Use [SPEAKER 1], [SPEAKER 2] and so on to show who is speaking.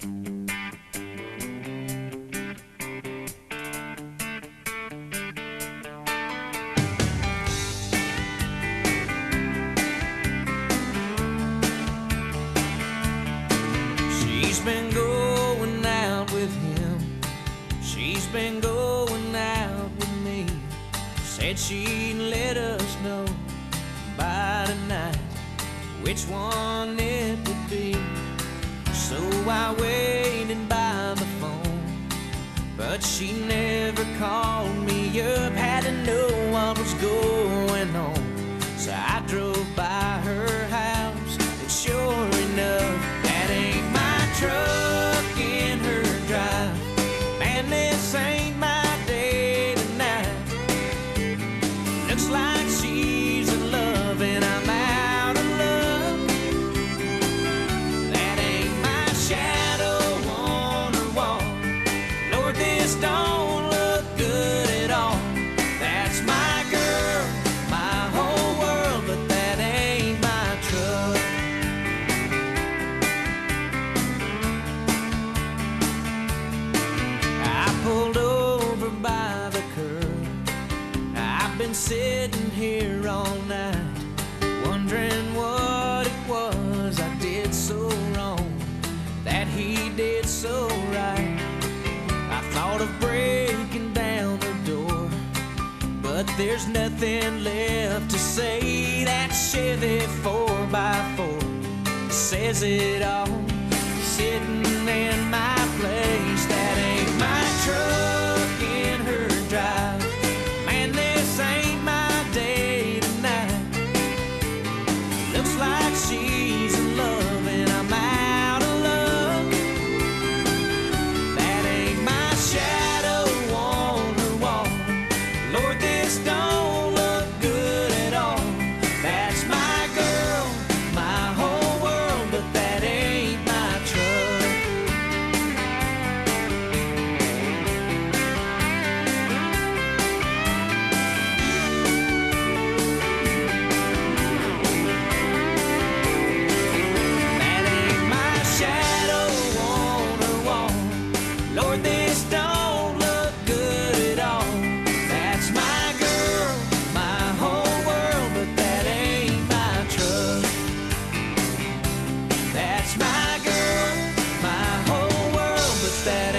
[SPEAKER 1] She's been going out with him. She's been going out with me. Said she'd let us know by tonight which one it but she never called me up. Had to know what was going on, so I drove by her house, and sure enough, that ain't my truck in her drive. Man, this ain't This don't but there's nothing left to say. That Chevy 4x4 says it all, sitting in my That's my girl, my whole world, but that